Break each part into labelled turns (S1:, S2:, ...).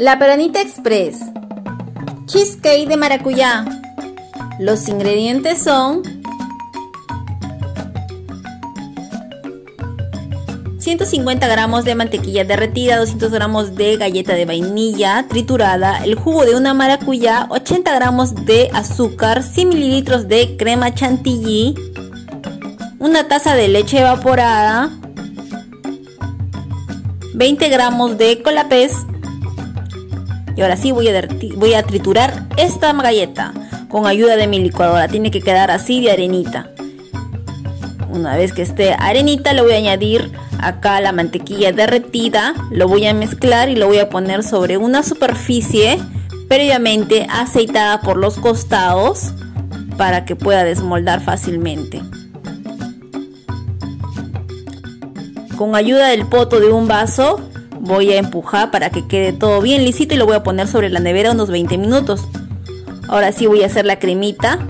S1: La Peronita Express. Cheesecake de maracuyá. Los ingredientes son 150 gramos de mantequilla derretida, 200 gramos de galleta de vainilla triturada, el jugo de una maracuyá, 80 gramos de azúcar, 100 mililitros de crema chantilly, una taza de leche evaporada, 20 gramos de colapés, y ahora sí voy a, voy a triturar esta galleta con ayuda de mi licuadora. Tiene que quedar así de arenita. Una vez que esté arenita le voy a añadir acá la mantequilla derretida. Lo voy a mezclar y lo voy a poner sobre una superficie previamente aceitada por los costados para que pueda desmoldar fácilmente. Con ayuda del poto de un vaso voy a empujar para que quede todo bien lisito y lo voy a poner sobre la nevera unos 20 minutos. Ahora sí voy a hacer la cremita.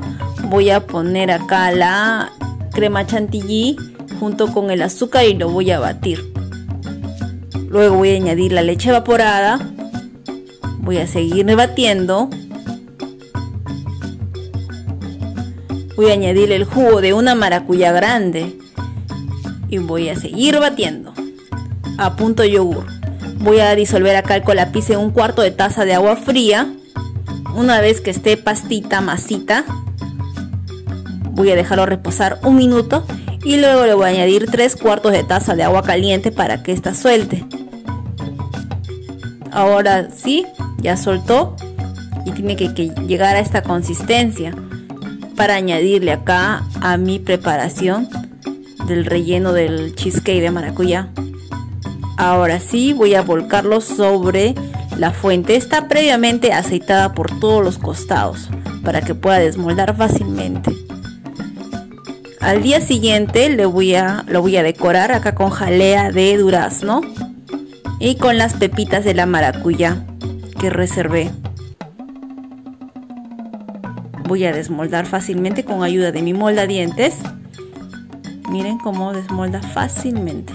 S1: Voy a poner acá la crema chantilly junto con el azúcar y lo voy a batir. Luego voy a añadir la leche evaporada. Voy a seguir batiendo. Voy a añadir el jugo de una maracuyá grande. Y voy a seguir batiendo. A punto yogur. Voy a disolver acá el colapis en un cuarto de taza de agua fría. Una vez que esté pastita, masita, voy a dejarlo reposar un minuto y luego le voy a añadir 3 cuartos de taza de agua caliente para que esta suelte. Ahora sí, ya soltó y tiene que, que llegar a esta consistencia para añadirle acá a mi preparación del relleno del cheesecake de maracuyá. Ahora sí voy a volcarlo sobre la fuente. Está previamente aceitada por todos los costados para que pueda desmoldar fácilmente. Al día siguiente le voy a, lo voy a decorar acá con jalea de durazno y con las pepitas de la maracuyá que reservé. Voy a desmoldar fácilmente con ayuda de mi molda dientes. Miren cómo desmolda fácilmente.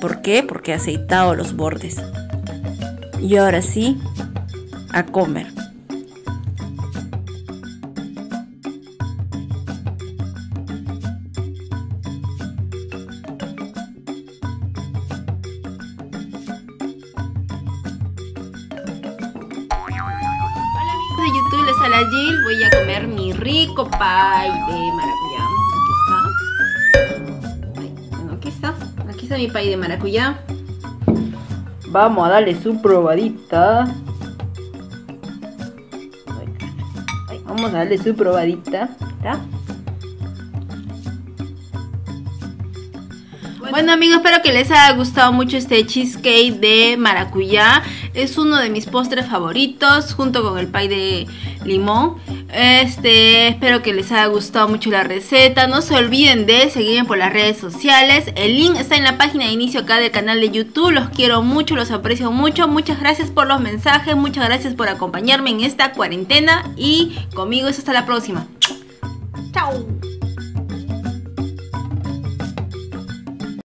S1: ¿Por qué? Porque he aceitado los bordes. Y ahora sí, a comer. Hola amigos les habla Jill. Voy a comer mi rico pie de maracuyá. Aquí está mi pay de maracuyá. Vamos a darle su probadita. Vamos a darle su probadita. Bueno amigos, espero que les haya gustado mucho este cheesecake de maracuyá. Es uno de mis postres favoritos junto con el pie de limón. Este, espero que les haya gustado mucho la receta. No se olviden de seguirme por las redes sociales. El link está en la página de inicio acá del canal de YouTube. Los quiero mucho, los aprecio mucho. Muchas gracias por los mensajes. Muchas gracias por acompañarme en esta cuarentena. Y conmigo es hasta la próxima. Chao.